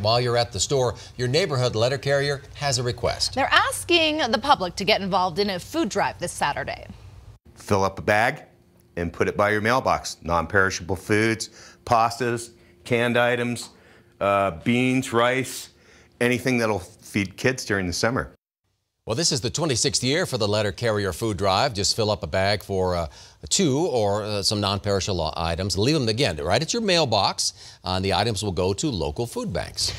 While you're at the store, your neighborhood letter carrier has a request. They're asking the public to get involved in a food drive this Saturday. Fill up a bag and put it by your mailbox. Non-perishable foods, pastas, canned items, uh, beans, rice, anything that'll feed kids during the summer. Well, this is the 26th year for the letter carrier food drive. Just fill up a bag for uh, two or uh, some non-perishable items. Leave them again right at your mailbox. Uh, and the items will go to local food banks.